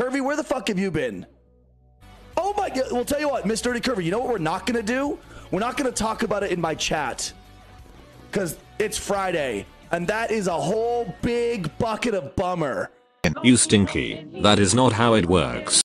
Curvy, where the fuck have you been? Oh my god. Well, tell you what, Miss Dirty Curvy, you know what we're not going to do? We're not going to talk about it in my chat. Because it's Friday. And that is a whole big bucket of bummer. You stinky. That is not how it works.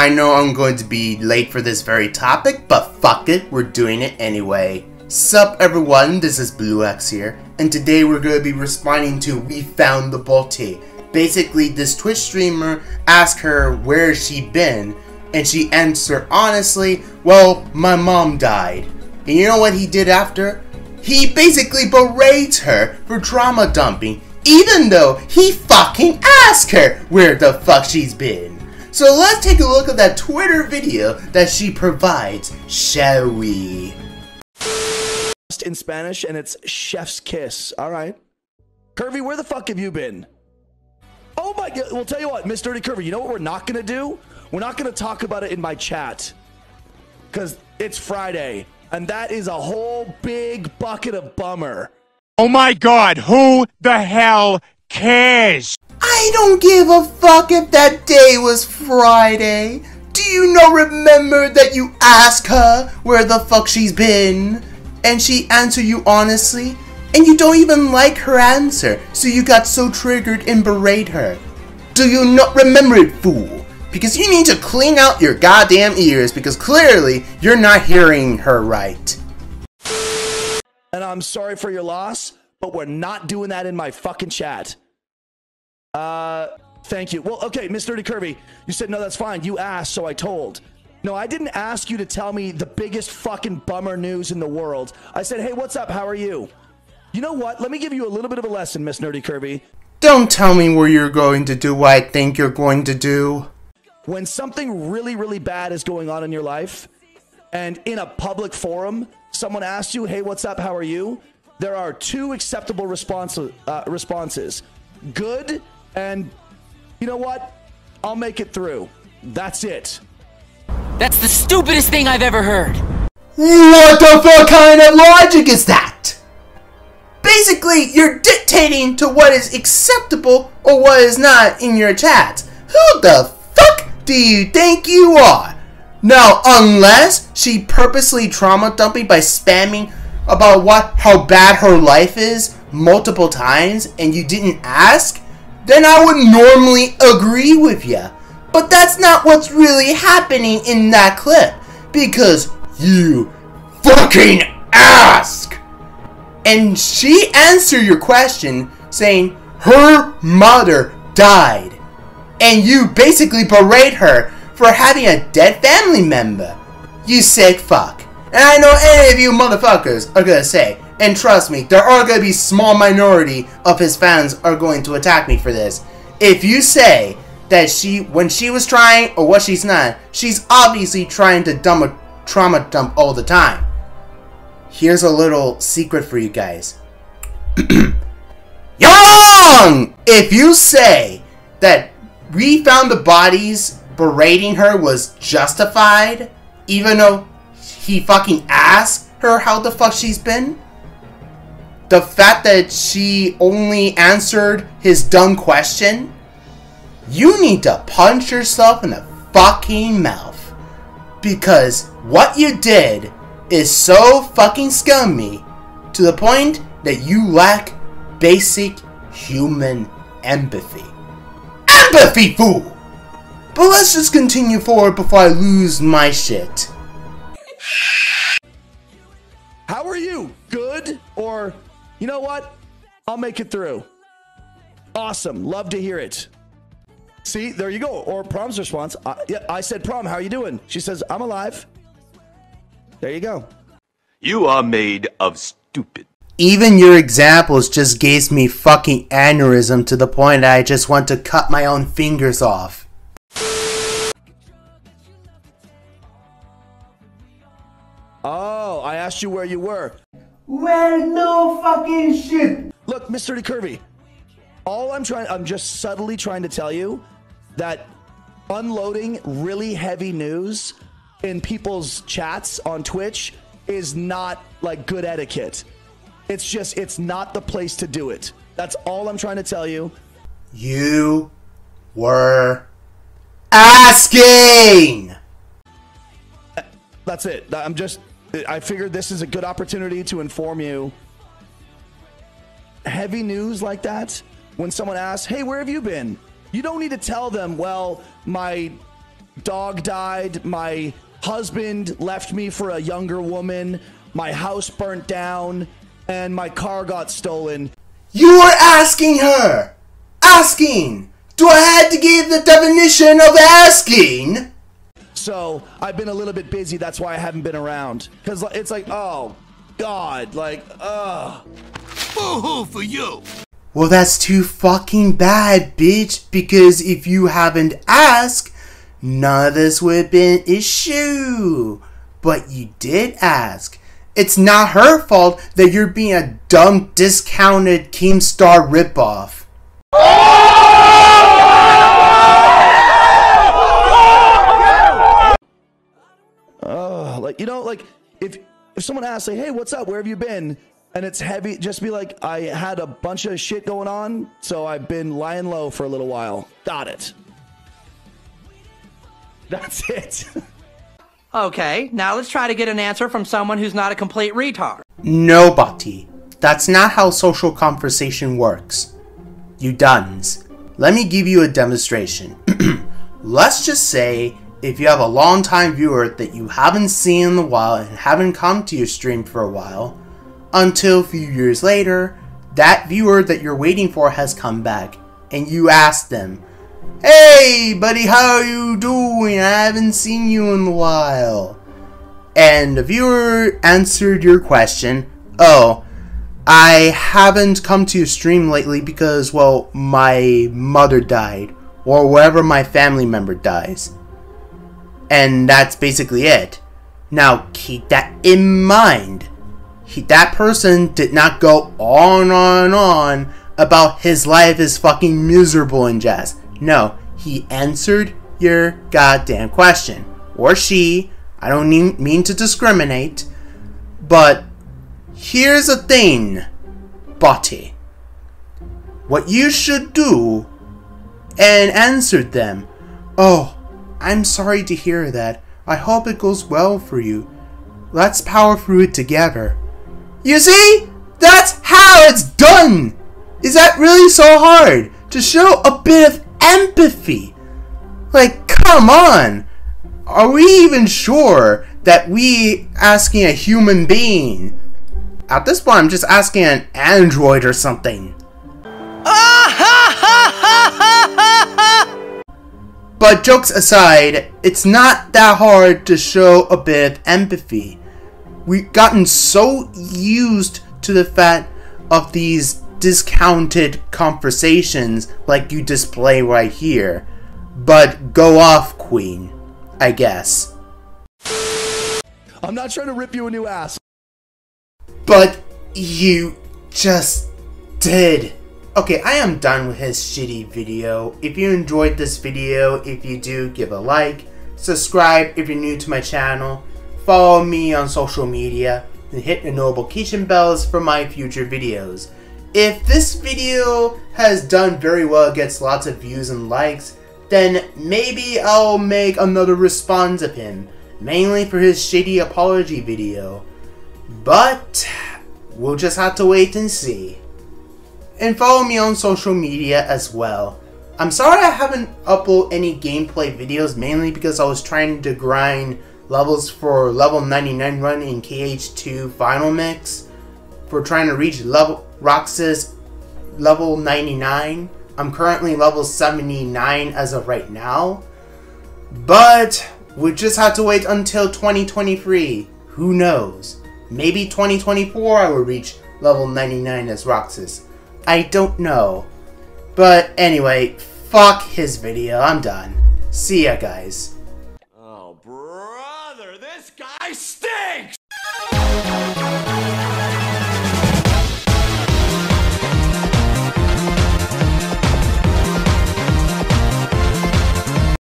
I know I'm going to be late for this very topic, but fuck it, we're doing it anyway. Sup everyone, this is BlueX here, and today we're going to be responding to We Found the Body. Basically, this Twitch streamer asked her where she been, and she answered honestly, well, my mom died. And you know what he did after? He basically berates her for drama dumping, even though he fucking asked her where the fuck she's been. So let's take a look at that Twitter video that she provides, shall we? In Spanish, and it's Chef's Kiss. All right. Curvy, where the fuck have you been? Oh my god. Well, tell you what, Miss Dirty Curvy, you know what we're not going to do? We're not going to talk about it in my chat. Because it's Friday. And that is a whole big bucket of bummer. Oh my god, who the hell cares? I don't give a fuck if that day was Friday. Do you not remember that you asked her where the fuck she's been? And she answered you honestly? And you don't even like her answer, so you got so triggered and berate her. Do you not remember it, fool? Because you need to clean out your goddamn ears because clearly you're not hearing her right. And I'm sorry for your loss, but we're not doing that in my fucking chat. Uh, thank you. Well, okay, Miss Dirty Curvy, you said no, that's fine. You asked, so I told. No, I didn't ask you to tell me the biggest fucking bummer news in the world. I said, hey, what's up? How are you? You know what? Let me give you a little bit of a lesson, Miss Nerdy Kirby. Don't tell me where you're going to do what I think you're going to do. When something really, really bad is going on in your life, and in a public forum, someone asks you, hey, what's up? How are you? There are two acceptable response, uh, responses good and you know what? I'll make it through. That's it. That's the stupidest thing I've ever heard. What the fuck kind of logic is that? Basically, you're dictating to what is acceptable or what is not in your chat. Who the fuck do you think you are? Now, unless she purposely trauma dumping by spamming about what how bad her life is multiple times and you didn't ask, then I would normally agree with you. But that's not what's really happening in that clip. Because you fucking ask! And she answered your question saying her mother died. And you basically berate her for having a dead family member. You sick fuck. And I know any of you motherfuckers are gonna say, and trust me, there are going to be small minority of his fans are going to attack me for this. If you say that she, when she was trying, or what she's not, she's obviously trying to dump a trauma dump all the time. Here's a little secret for you guys. Young! If you say that We Found the Body's berating her was justified, even though he fucking asked her how the fuck she's been, the fact that she only answered his dumb question, you need to punch yourself in the fucking mouth. Because what you did is so fucking scummy to the point that you lack basic human empathy. Empathy, fool! But let's just continue forward before I lose my shit. How are you? Good or you know what? I'll make it through. Awesome. Love to hear it. See, there you go. Or Prom's response. I, yeah, I said, Prom, how are you doing? She says, I'm alive. There you go. You are made of stupid. Even your examples just gave me fucking aneurysm to the point that I just want to cut my own fingers off. Oh, I asked you where you were. Well, no fucking shit. Look, Mr. D. Curvy, all I'm trying, I'm just subtly trying to tell you that unloading really heavy news in people's chats on Twitch is not like good etiquette. It's just, it's not the place to do it. That's all I'm trying to tell you. You were asking. That's it. I'm just, I figured this is a good opportunity to inform you. Heavy news like that, when someone asks, hey, where have you been? You don't need to tell them, well, my dog died, my husband left me for a younger woman, my house burnt down, and my car got stolen. You were asking her. Asking. Do I have to give the definition of asking? So I've been a little bit busy. That's why I haven't been around. Because it's like, oh, God. Like, ugh. Boo-hoo for you. Well, that's too fucking bad, bitch. Because if you haven't asked, none of this would have been issue. But you did ask. It's not her fault that you're being a dumb, discounted Keemstar ripoff. Oh! You know, like, if, if someone asks, like, hey, what's up? Where have you been? And it's heavy, just be like, I had a bunch of shit going on, so I've been lying low for a little while. Got it. That's it. Okay, now let's try to get an answer from someone who's not a complete retard. No, Bati. That's not how social conversation works. You duns. Let me give you a demonstration. Let's just say if you have a long-time viewer that you haven't seen in a while and haven't come to your stream for a while, until a few years later, that viewer that you're waiting for has come back, and you ask them, Hey, buddy, how are you doing? I haven't seen you in a while. And the viewer answered your question, Oh, I haven't come to your stream lately because, well, my mother died, or wherever my family member dies. And that's basically it. Now, keep that in mind. He, that person did not go on and on about his life is fucking miserable and jazz. No, he answered your goddamn question. Or she. I don't mean, mean to discriminate. But here's a thing, Botty. What you should do, and answered them. Oh, I'm sorry to hear that. I hope it goes well for you. Let's power through it together. You see? That's how it's done! Is that really so hard? To show a bit of empathy? Like, come on! Are we even sure that we asking a human being? At this point, I'm just asking an android or something. But jokes aside, it's not that hard to show a bit of empathy. We've gotten so used to the fact of these discounted conversations like you display right here. But go off, Queen. I guess. I'm not trying to rip you a new ass. But you just did. Okay, I am done with his shitty video. If you enjoyed this video, if you do, give a like. Subscribe if you're new to my channel. Follow me on social media. And hit the notification bells for my future videos. If this video has done very well, gets lots of views and likes, then maybe I'll make another response of him. Mainly for his shitty apology video. But we'll just have to wait and see. And follow me on social media as well. I'm sorry I haven't uploaded any gameplay videos mainly because I was trying to grind levels for level 99 run in KH2 Final Mix. For trying to reach level Roxas level 99. I'm currently level 79 as of right now. But we just have to wait until 2023. Who knows? Maybe 2024 I will reach level 99 as Roxas. I don't know. But anyway, fuck his video. I'm done. See ya, guys. Oh, brother, this guy stinks!